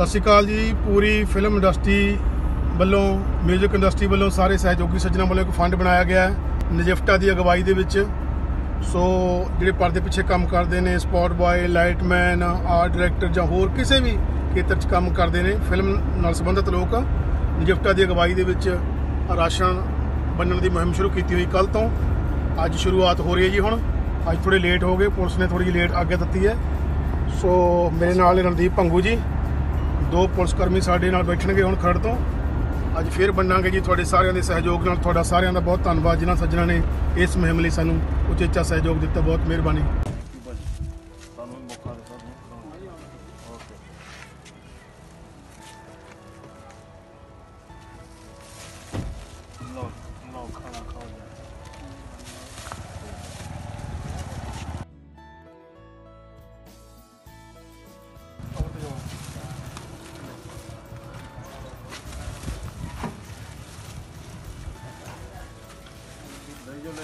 ਸਤਿ ਸ਼੍ਰੀ ਅਕਾਲ ਜੀ। ਪੂਰੀ film industry ਵੱਲੋਂ 뮤직 ਇੰਡਸਟਰੀ ਵੱਲੋਂ ਸਾਰੇ ਸਹਿਯੋਗੀ ਸੱਜਣਾਂ ਵੱਲੋਂ ਇੱਕ ਫੰਡ ਬਣਾਇਆ ਗਿਆ ਹੈ ਨਜਿਫਟਾ ਦੀ ਅਗਵਾਈ ਦੇ ਵਿੱਚ। ਸੋ, ਜਿਹੜੇ ਪਰਦੇ ਪਿੱਛੇ ਕੰਮ ਕਰਦੇ ਨੇ spot boy lightman art director ਜਾਂ ਹੋਰ ਕਿਸੇ ਵੀ ਖੇਤਰ 'ਚ ਕੰਮ ਕਰਦੇ ਨੇ ਫਿਲਮ ਨਾਲ ਸੰਬੰਧਿਤ ਲੋਕ ਨਜਿਫਟਾ ਦੀ ਅਗਵਾਈ ਦੇ ਵਿੱਚ ਰਾਸ਼ਨ ਵੰਡਣ ਦੀ ਮੁਹਿੰਮ ਸ਼ੁਰੂ ਕੀਤੀ ਹੋਈ ਕੱਲ ਤੋਂ। ਅੱਜ ਸ਼ੁਰੂਆਤ ਹੋ ਰਹੀ ਹੈ ਜੀ ਹੁਣ। ਅੱਜ ਥੋੜੇ ਲੇਟ ਹੋ ਗਏ, ਪੁਲਿਸ ਨੇ ਥੋੜੀ ਜਿਹੀ ਲੇਟ ਆਗਿਆ ਦਿੱਤੀ ਹੈ। ਸੋ, ਮੇਰੇ ਨਾਲ ਰਣਦੀਪ ਭੰਗੂ ਜੀ ਦੋ ਪੁਲਿਸ ਕਰਮੀ ਸਾਡੇ ਨਾਲ ਬੈਠਣਗੇ ਹੁਣ ਖੜ ਤੋਂ। ਅੱਜ ਫਿਰ ਵੰਡਾਂਗੇ ਜੀ ਤੁਹਾਡੇ ਸਾਰਿਆਂ ਦੇ ਸਹਿਯੋਗ ਨਾਲ। ਤੁਹਾਡਾ ਸਾਰਿਆਂ ਦਾ ਬਹੁਤ ਧੰਨਵਾਦ। ਜਿਨ੍ਹਾਂ ਸੱਜਣਾ ਨੇ ਇਸ ਮੁਹਿੰਮ ਲਈ ਸਾਨੂੰ ਉਚੇਚਾ ਸਹਿਯੋਗ ਦਿੱਤਾ। ਬਹੁਤ ਮਿਹਰਬਾਨੀ।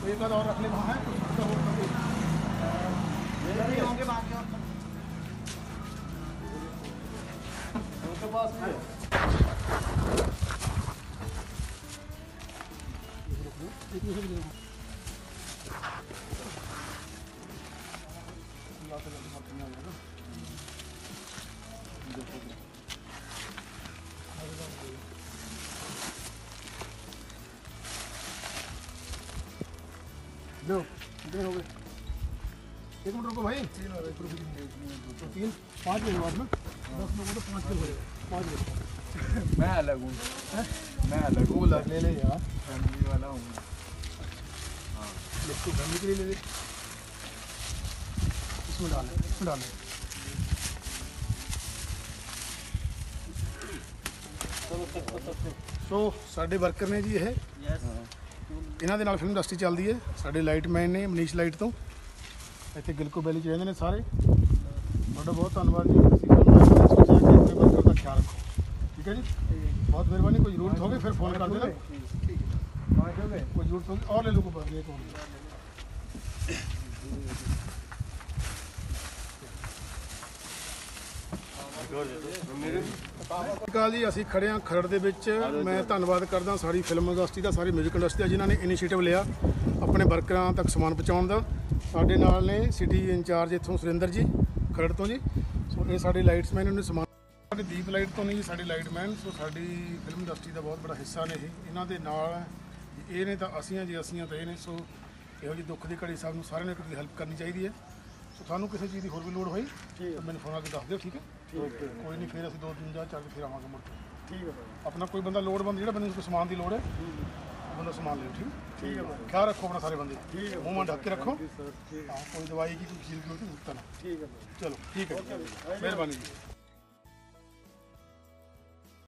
तो एक और रख ले वहाँ है कुछ तो होंगे बाकी और उनके पास भी है। एक मिनट रुको भाई। तीन तीन पाँच बाद में। दस तो पाँच पाँच मैं अलग हूँ। मैं अलग हूँ। ले ले यार। फैमिली वाला हूँ। हाँ। इसको तो फैमिली के लिए ले ले। इसमें इसमें सो तो साढ़े वर्कर ने जी है। ਇਹਨਾਂ ਦੇ ਨਾਲ ਫਿਲਮ ਇੰਡਸਟਰੀ ਚੱਲਦੀ ਹੈ। ਸਾਡੇ ਲਾਈਟਮੈਨ ਨੇ ਮਨੀਸ਼ ਲਾਈਟ ਤੋਂ। ਇੱਥੇ ਗਿਲਕੋ ਵੈਲੀ ਚ ਰਹਿੰਦੇ ਨੇ ਸਾਰੇ। ਤੁਹਾਡਾ ਬਹੁਤ ਧੰਨਵਾਦ ਜੀ। ਅਸੀਂ ਖਿਆਲ ਰੱਖੋ। ਠੀਕ ਹੈ ਜੀ? ਬਹੁਤ ਮਿਹਰਬਾਨੀ, ਕੋਈ ਜ਼ਰੂਰਤ ਹੋਵੇ ਫਿਰ ਫੋਨ ਕਰ ਦੇਣਾ। ਠੀਕ ਹੈ ਕੋਈ ਜ਼ਰੂਰਤ ਹੋਵੇ ਔਰ ਲੈ ਲਓ ਕੋਈ ਬਾਤ ਕਾਲ ਜੀ, ਅਸੀਂ ਖੜੇ ਹਾਂ ਖਰੜ ਦੇ ਵਿੱਚ। ਮੈਂ ਧੰਨਵਾਦ ਕਰਦਾ ਸਾਰੀ ਫਿਲਮ ਇੰਡਸਟਰੀ ਦਾ, ਸਾਰੀ 뮤직 ਇੰਡਸਟਰੀ ਦਾ, ਜਿਨ੍ਹਾਂ ਨੇ ਇਨੀਸ਼ੀਏਟਿਵ ਲਿਆ ਆਪਣੇ ਵਰਕਰਾਂ ਤੱਕ ਸਮਾਨ ਪਹੁੰਚਾਉਣ ਦਾ। ਸਾਡੇ ਨਾਲ ਨੇ ਸਿਟੀ ਇੰਚਾਰਜ ਇੱਥੋਂ ਸੁਰਿੰਦਰ ਜੀ, ਖਰੜ ਤੋਂ ਜੀ। ਸੋ ਇਹ ਸਾਡੇ ਲਾਈਟਸਮੈਨ ਨੇ ਸਮਾਨ ਸਾਡੇ ਦੀਪ ਲਾਈਟ ਤੋਂ ਨੇ ਜੀ ਸਾਡੇ ਲਾਈਟਮੈਨ ਸੋ ਸਾਡੀ ਫਿਲਮ ਇੰਡਸਟਰੀ ਦਾ ਬਹੁਤ ਬੜਾ ਹਿੱਸਾ ਨੇ ਇਹ। ਇਹਨਾਂ ਦੇ ਨਾਲ ਇਹ ਨੇ ਤਾਂ ਅਸੀਂ ਹਾਂ ਜੀ, ਅਸੀਂ ਹਾਂ ਤਾਂ ਇਹ ਨੇ। ਸੋ ਇਹੋ ਜਿਹੀ ਦੁੱਖ ਦੀ ਘੜੀ ਸਭ ਨੂੰ ਸਾਰਿਆਂ ਨੂੰ ਇੱਕ ਹੈਲਪ ਕਰਨੀ ਚਾਹੀਦੀ ਹੈ। ਸੋ ਤੁਹਾਨੂੰ ਕਿਸੇ ਚੀਜ਼ ਦੀ ਹੋਰ ਵੀ ਲੋੜ ਹੋਈ ਮੈਨੂੰ ਫੋਨ ਆ ਕੇ ਦੱਸ ਦਿਓ, ਠੀਕ ਹੈ? ਕੋਈ ਨਹੀਂ ਫਿਰ ਅਸੀਂ ਦੋ ਦਿਨ ਜਾ ਚੱਲ ਕੇ ਫਿਰ ਆਵਾਂਗੇ ਮੁੜ ਕੇ। ਠੀਕ ਹੈ ਭਾਈ। ਆਪਣਾ ਕੋਈ ਬੰਦਾ ਲੋੜਵੰਦ ਜਿਹੜਾ ਬੰਦੇ ਨੂੰ ਸਮਾਨ ਦੀ ਲੋੜ ਹੈ ਉਹ ਬੰਦਾ ਸਮਾਨ ਲੈ ਠੀਕ। ਠੀਕ ਹੈ ਭਾਈ। ਖਿਆਲ ਰੱਖੋ ਆਪਣਾ ਸਾਰੇ ਬੰਦੇ। ਠੀਕ ਹੈ ਮੂੰਹ ਮੂੰਹ ਕੇ ਰੱਖੋ। ਹਾਂ। ਕੋਈ ਦਵਾਈ ਕੀ ਕੋਈ ਖੀਰ ਕੋਈ ਦਿੱਤਾ ਠੀਕ ਹੈ ਭਾਈ। ਚਲੋ ਠੀਕ ਹੈ। ਮਿਹਰਬਾਨੀ